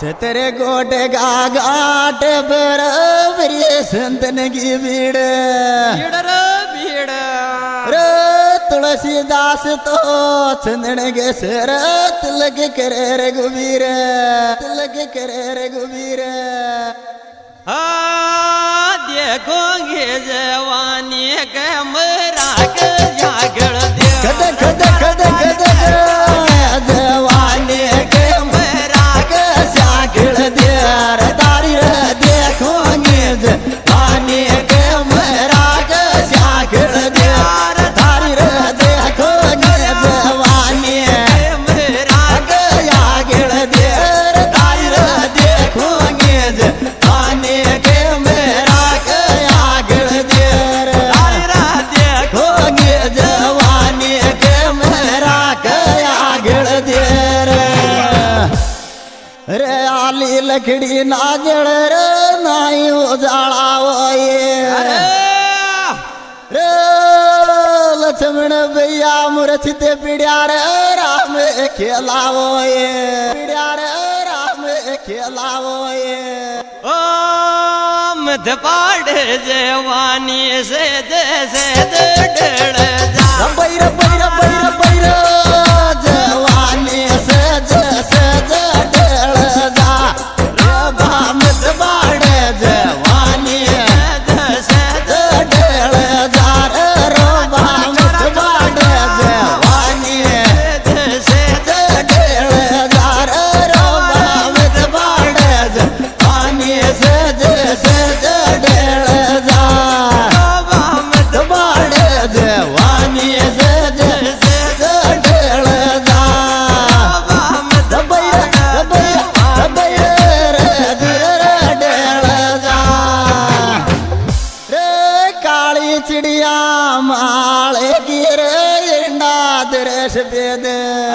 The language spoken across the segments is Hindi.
छतरे गोटे का घाट पर संतन की भीड़। भीड़ रो तो चंदन के सर तिलक करे रे गुबीर तिलक करे रे गुबीर। हाँ देखोगे जवानी के मरा के जागड़ दे। खद खद खद खद खद। रे आली लकड़ी ना जड़े रे नाई उजाड़ा जाला ये रे लक्ष्मण भैया मुरछिते पिड़िया रे राम खेला वो ये पिड़िया रे राम खेला वो ये ओ मध्यपाड़े जवानी से दे से दे डड़े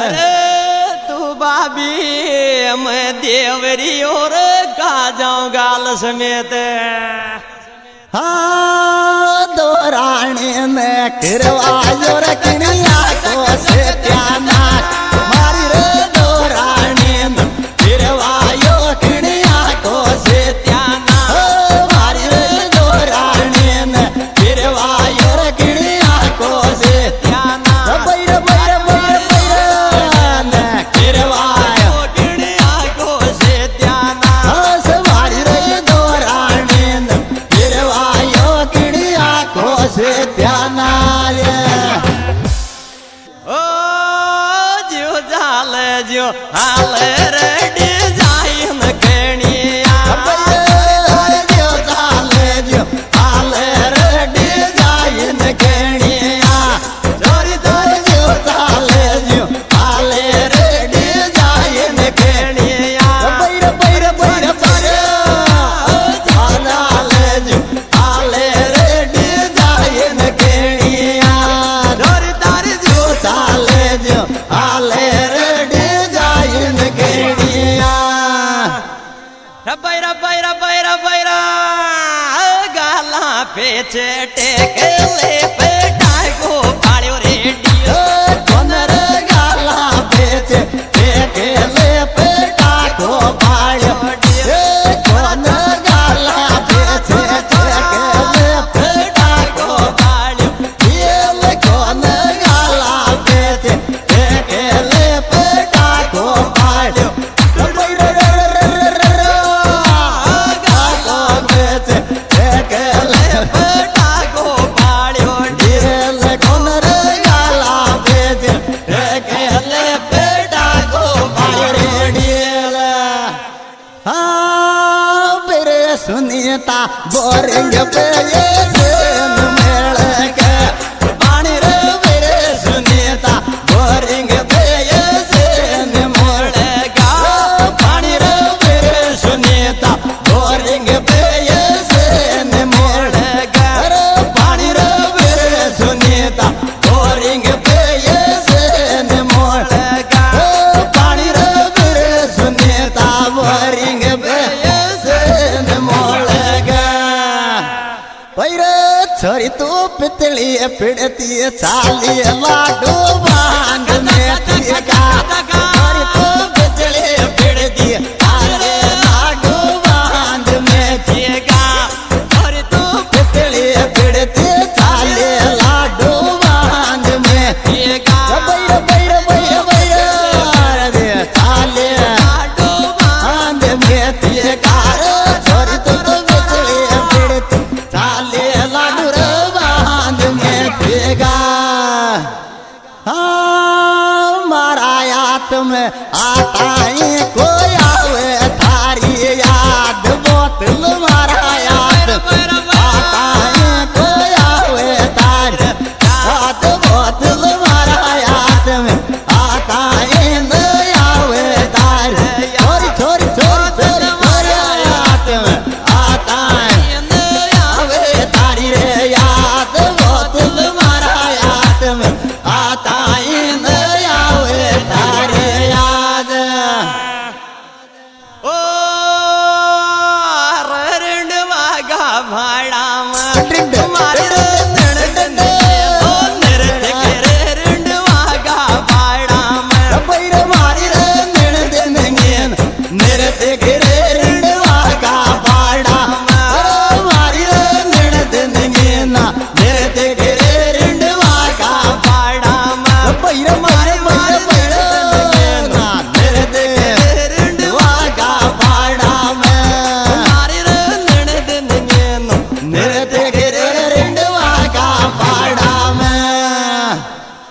अरे तू भाभी मैं देवरी और का जाऊँ गाल समेत। हाँ दो रानी में करवा जो रखने को से प्याना alé de alé de চেটে গেলে எங்க பேயே पितली पिड़ती चाली लाग हाथ आता ही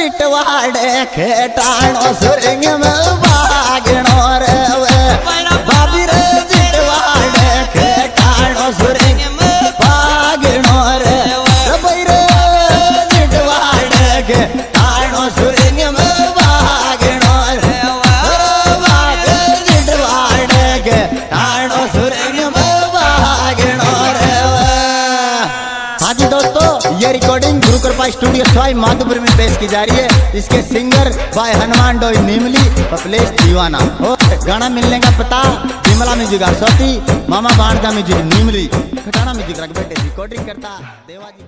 चिटवाड़े खेटाणो सुरंग में बागणो रे वे गुरु कृपा स्टूडियो स्वाई माधोपुर में पेश की जा रही है इसके सिंगर भाई हनुमान डोई नीमली पपलेश दीवाना। गाना मिलने का पता, विमला म्यूज़िक सती, मामा बाणदा म्यूज़िक नीमली। खटाना म्यूज़िक रख बैठे रिकॉर्डिंग करता, देवाजी